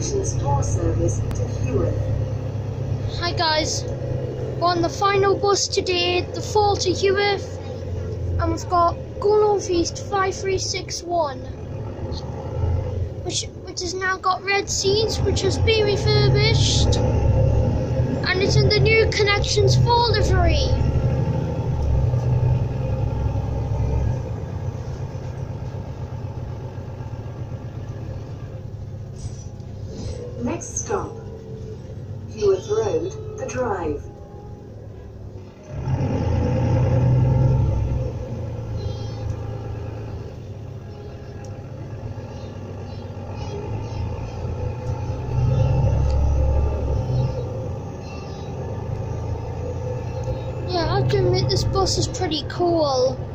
connections service to. Hi guys, we're on the final bus today, the 4 to Heworth, and we've got Go North East 5361, which, which has now got red seats, which has been refurbished, and it's in the new Connections 4 livery. Next stop, Heworth Road, The Drive. Yeah, I have to admit this bus is pretty cool.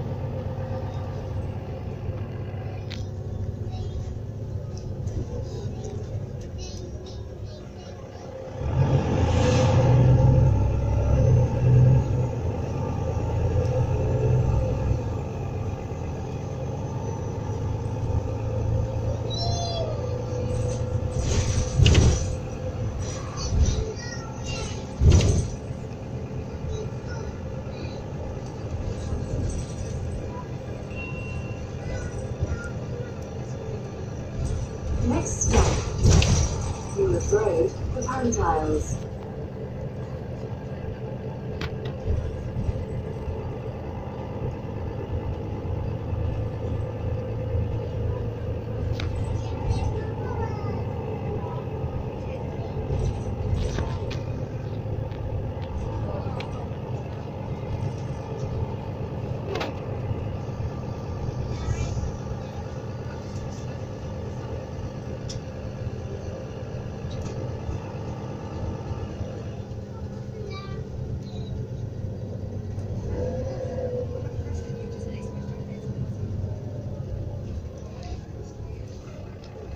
Next stop, Heworth Road, The Pantiles.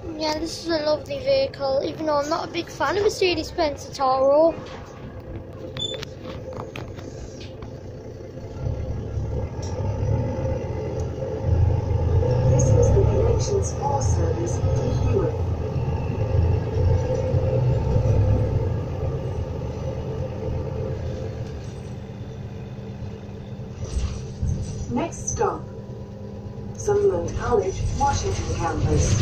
Yeah, this is a lovely vehicle, even though I'm not a big fan of Mercedes-Benz Citaro. This is the Connections 4 service to. Next stop, Sunderland College, Washington campus.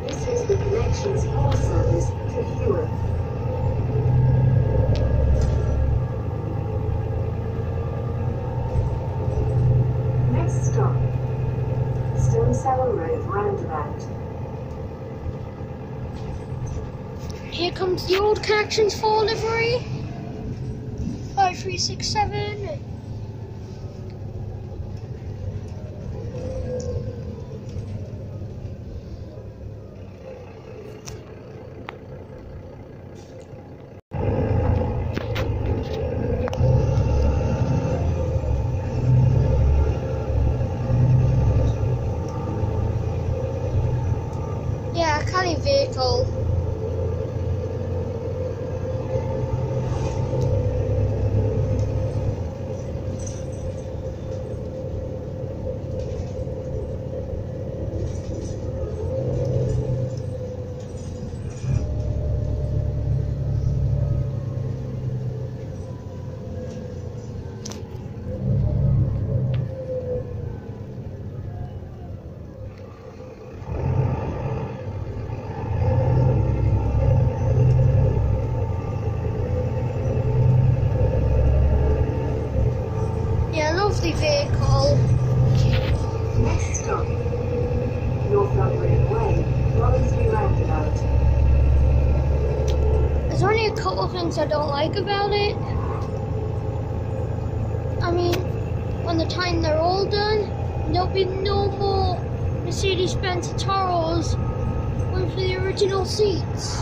This is the Connections 4 service to Heworth. Next stop, Stonecellar Road roundabout. Here comes the old Connections 4 livery. 5367. Yeah, Cali vehicle. Yeah, lovely vehicle. Next stop, Way, Rollinsby roundabout. There's only a couple of things I don't like about it. I mean, when the time they're all done, there'll be no more Mercedes-Benz Citaros with the original seats.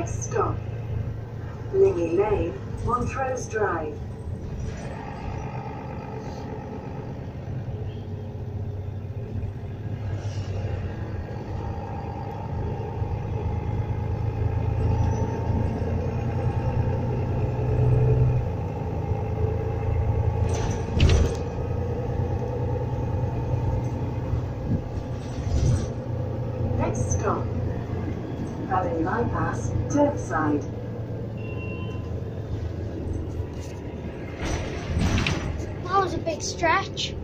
Next stop, Lingey Lane, Montrose Drive. Next stop, Valley Bypass, Turfside. That was a big stretch.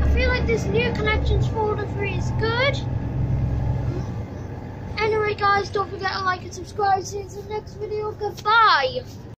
I feel like this new connections folder 3 is good. Anyway guys, don't forget to like and subscribe. See you in the next video. Goodbye.